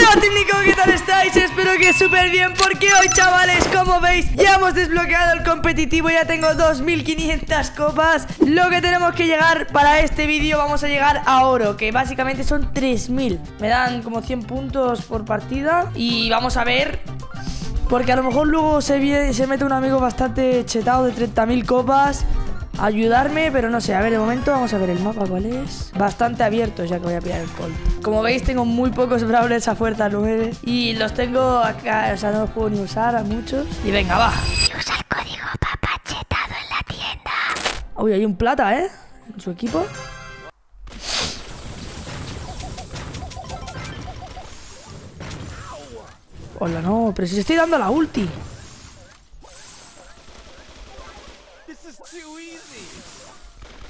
hola técnico, ¿qué tal estáis? Espero que súper bien porque hoy chavales, como veis, ya hemos desbloqueado el competitivo Ya tengo 2500 copas. Lo que tenemos que llegar para este vídeo Vamos a llegar a oro, que básicamente son 3000 Me dan como 100 puntos por partida Y vamos a ver porque a lo mejor luego se, viene, se mete un amigo bastante chetado de 30.000 copas ayudarme, pero no sé. A ver, de momento vamos a ver el mapa cuál es. Bastante abierto ya que voy a pillar el Colt. Como veis, tengo muy pocos brawlers a fuerza 9 y los tengo acá, o sea, no los puedo ni usar a muchos. Y venga, va. usa el código papachetado en la tienda. Uy, hay un plata, ¿eh? En su equipo. Hola, no, pero si le estoy dando la ulti.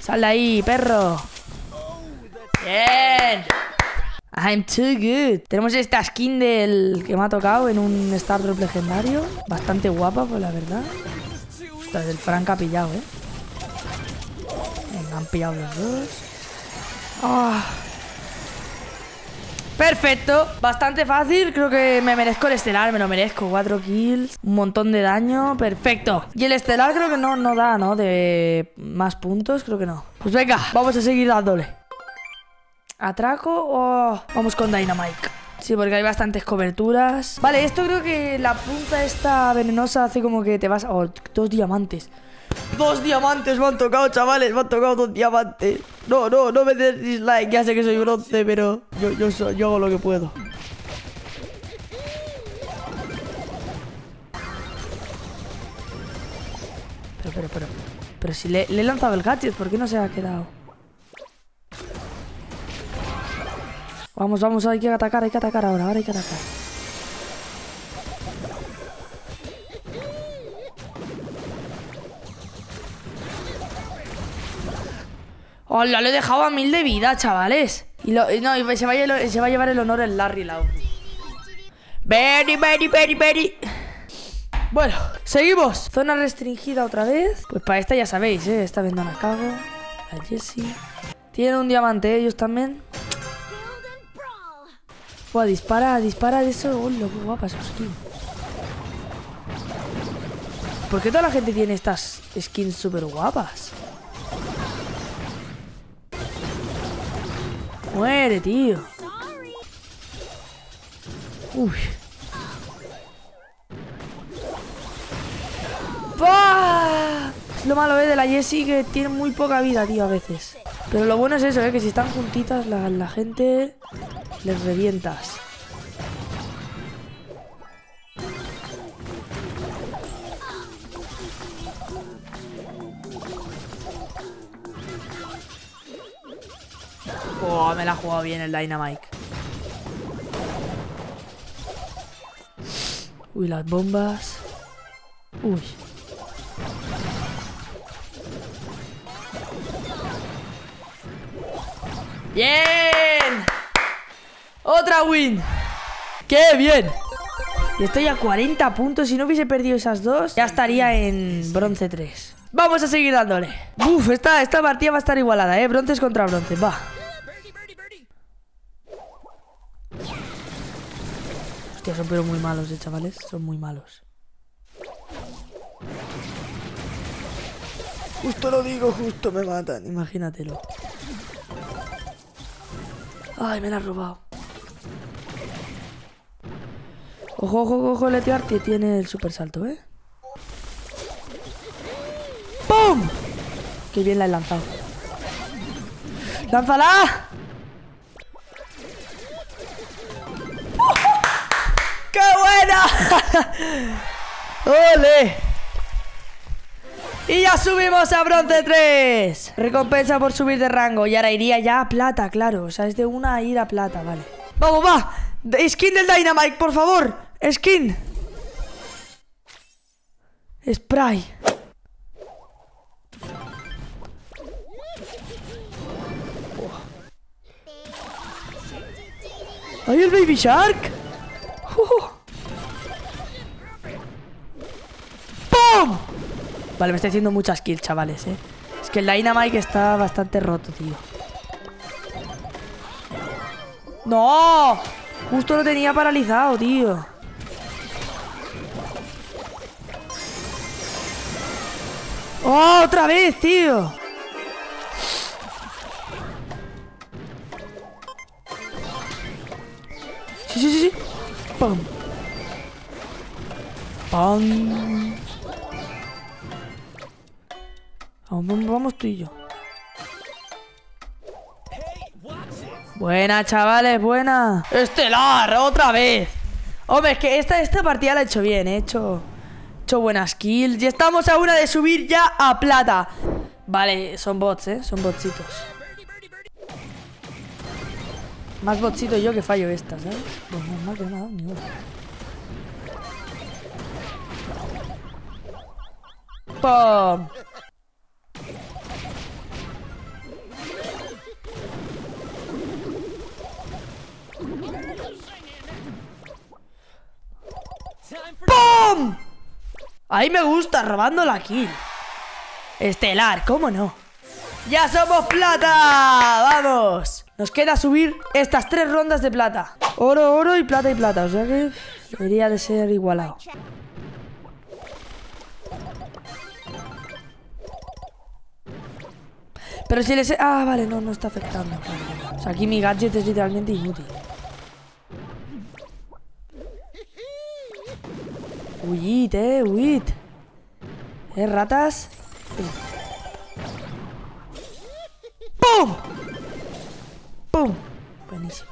Sal de ahí, perro. Bien. I'm too good. Tenemos esta skin del que me ha tocado en un Star Drop legendario. Bastante guapa, pues la verdad. Esta del Frank ha pillado, ¿eh? Venga, han pillado los dos. Ah. Perfecto, bastante fácil. Creo que me merezco el estelar, me lo merezco. Cuatro kills, un montón de daño. Perfecto, y el estelar creo que no, no da, ¿no? De más puntos, creo que no. Pues venga, vamos a seguir dándole. ¿Atraco o vamos con Dynamite? Sí, porque hay bastantes coberturas. Vale, esto creo que la punta esta venenosa hace como que te vas... Oh, dos diamantes Dos diamantes me han tocado, chavales. Me han tocado dos diamantes. No, no, no me des dislike. Ya sé que soy bronce, pero yo, yo, yo hago lo que puedo. Pero, pero, pero. Pero si le, le he lanzado el gadget, ¿por qué no se ha quedado? Vamos, vamos, hay que atacar, hay que atacar ahora, ahora hay que atacar. ¡Hola! Le he dejado a mil de vida, chavales. Y, no, se, va a, llevar el honor el Larry Lau. Very, very, very, very. Bueno, seguimos. Zona restringida otra vez. Pues para esta ya sabéis, ¿eh? Esta vendona cago. La Jessie. Tienen un diamante ellos también. Buah, dispara, dispara de eso. Oh, lo guapa su skin. ¿Por qué toda la gente tiene estas skins súper guapas? Muere, tío. Uy. Lo malo es de la Jessie que tiene muy poca vida, tío, a veces. Pero lo bueno es eso, ¿eh? que si están juntitas la, la gente les revientas. Oh, me la ha jugado bien el Dynamite. Uy, las bombas. Uy. ¡Bien! ¡Otra win! ¡Qué bien! Estoy a 40 puntos. Si no hubiese perdido esas dos, ya estaría en bronce 3. Vamos a seguir dándole. Uf, esta, esta partida va a estar igualada, ¿eh? Bronces contra bronce. Va. Hostia, son pero muy malos, eh, chavales. Son muy malos. Justo lo digo, justo me matan. Imagínatelo. Ay, me la ha robado. Ojo, ojo, ojo, el que tiene el super salto, ¿eh? ¡Pum! Qué bien la he lanzado. ¡Lánzala! ¡Ole! Y ya subimos a bronce 3 Recompensa por subir de rango. Y ahora iría ya a plata, claro. O sea, es de una a ir a plata, vale. ¡Vamos, va! Skin del Dynamite, por favor. Skin. Spray. ¡Ay, el Baby Shark! Vale, me estoy haciendo muchas kills, chavales, ¿eh? Es que el Dynamite está bastante roto, tío. ¡No! Justo lo tenía paralizado, tío. ¡Oh, otra vez, tío! Sí, sí, sí, sí. ¡Pum! ¡Pum! Vamos, tú y yo. Buena, chavales, buena. Estelar, otra vez. Hombre, es que esta, esta partida la he hecho bien, he hecho, he hecho buenas kills. Y estamos a una de subir ya a plata. Vale, son bots, ¿eh? Son botsitos. Más botsito yo que fallo esta, ¿sabes? Pues normal que no dado ni una. ¡Pum! Ahí me gusta, robando la kill. Estelar, ¿cómo no? ¡Ya somos plata! ¡Vamos! Nos queda subir estas tres rondas de plata. Oro, oro y plata y plata. O sea que debería de ser igualado. Pero si les... Ah, vale, no, no está afectando. O sea, aquí mi gadget es literalmente inútil. Huid, eh, huid. Eh, ratas. ¡Pum! ¡Pum! Buenísimo.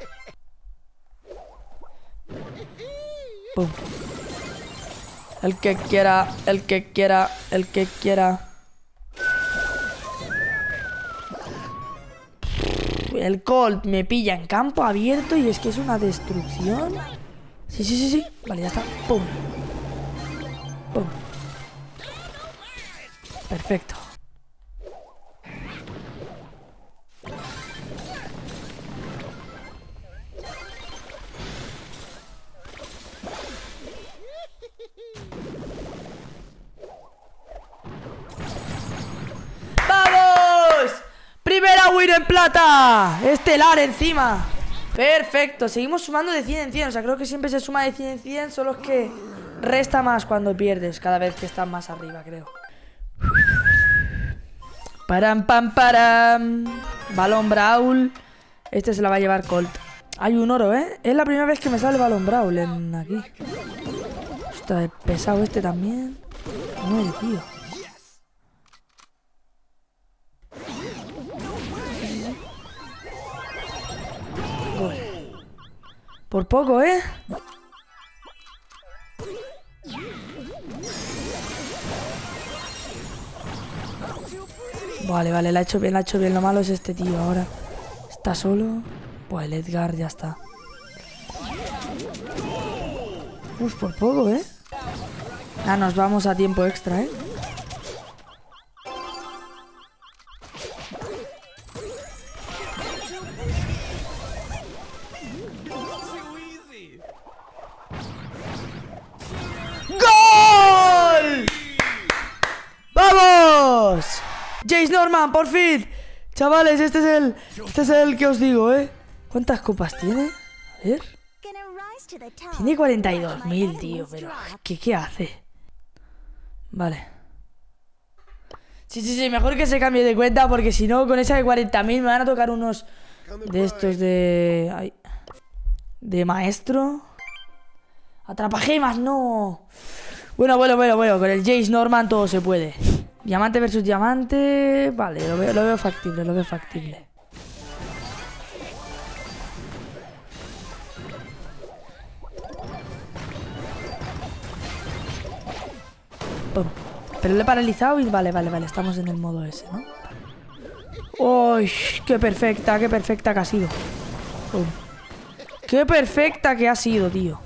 ¡Pum! El que quiera, el que quiera, el que quiera. El Colt me pilla en campo abierto y es que es una destrucción. Sí, sí, sí, sí. Vale, ya está. ¡Pum! ¡Pum! Perfecto. ¡Vamos! Primera win en plata. Estelar encima. Perfecto. Seguimos sumando de 100 en 100. O sea, creo que siempre se suma de 100 en 100. Solo es que resta más cuando pierdes. Cada vez que estás más arriba, creo. Param, pam, param. Balón Brawl. Este se la va a llevar Colt. Hay un oro, ¿eh? Es la primera vez que me sale balón Brawl en aquí. Está pesado este también. Muere, tío. Por poco, ¿eh? Vale, vale, la ha hecho bien, la ha hecho bien. Lo malo es este tío ahora. Está solo. Pues el Edgar ya está. Uf, por poco, ¿eh? Ah, nos vamos a tiempo extra, ¿eh? Jace Norman, por fin. Chavales, este es el. Este es el que os digo, ¿eh? ¿Cuántas copas tiene? A ver. Tiene 42.000, tío, pero. ¿qué, ¿Qué hace? Vale. Sí, sí, sí, mejor que se cambie de cuenta porque si no, con esa de 40.000 me van a tocar unos de estos de. de maestro. Atrapagemas, no. Bueno, bueno, bueno, bueno, con el Jace Norman todo se puede. Diamante versus diamante. Vale, lo veo, factible, lo veo factible. Pero le he paralizado y vale, vale, vale. Estamos en el modo ese, ¿no? ¡Uy! ¡Qué perfecta, qué perfecta que ha sido! ¡Qué perfecta que ha sido, tío!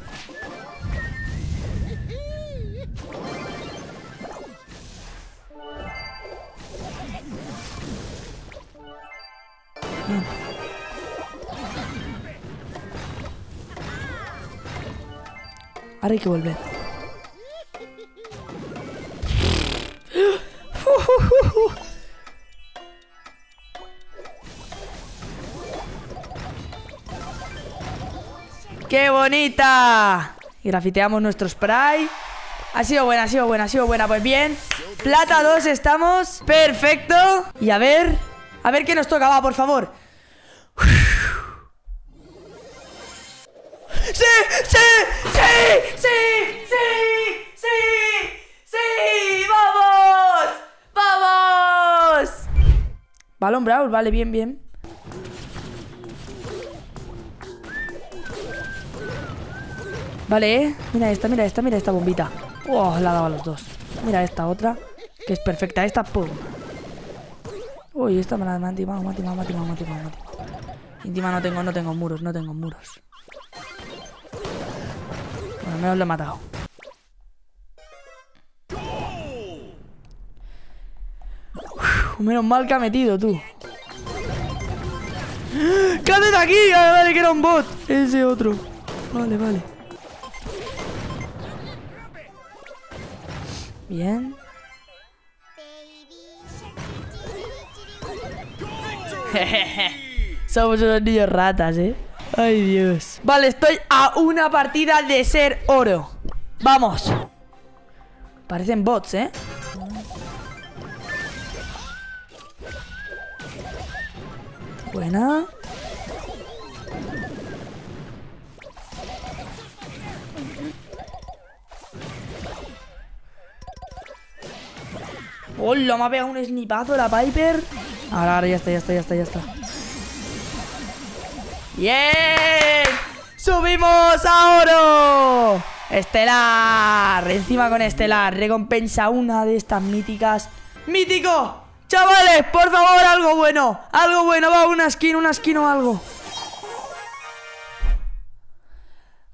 Ahora hay que volver. ¡Qué bonita! Y grafiteamos nuestro spray. Ha sido buena, ha sido buena, ha sido buena. Pues bien, plata 2 estamos. Perfecto. Y a ver, a ver qué nos toca, va, por favor. ¡Sí! ¡Sí! ¡Sí! ¡Sí! ¡Sí! ¡Sí! ¡Sí! ¡Vamos! ¡Vamos! Balón Brawl, vale, bien, bien. Vale, ¿eh? Mira esta, mira esta, mira esta bombita. Oh, la ha dado a los dos. Mira esta otra, que es perfecta. Esta, pum. Uy, esta me la me han timado, me han timado, me han timado, me han timado. Encima no tengo, no tengo muros, no tengo muros. Al menos lo he matado. Uf, menos mal que ha metido, tú. ¿Qué haces aquí? Ah, vale, que era un bot. Ese otro. Vale, vale. Bien. Somos unos niños ratas, ¿eh? Ay, Dios. Vale, estoy a una partida de ser oro. Vamos. Parecen bots, ¿eh? Buena. ¡Hola! Me ha pegado un snipazo la Piper. Ahora, ahora ya está, ya está, ya está, ya está. ¡Bien! ¡Subimos a oro! Estelar. Encima con Estelar. Recompensa una de estas míticas. ¡Mítico! Chavales, por favor, algo bueno. Algo bueno, va, una skin, una skin o algo.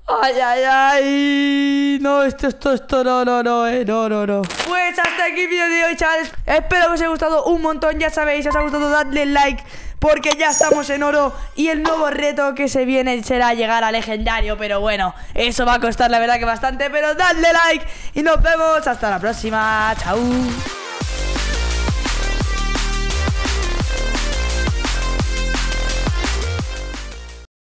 Ay, ay, ay. No, esto, esto, esto, no, no, no, eh, no, no, no. Pues hasta aquí el vídeo de hoy, chavales. Espero que os haya gustado un montón. Ya sabéis, si os ha gustado, dadle like. Porque ya estamos en oro y el nuevo reto que se viene será llegar a legendario Pero bueno, eso va a costar la verdad que bastante Pero dadle like y nos vemos hasta la próxima Chao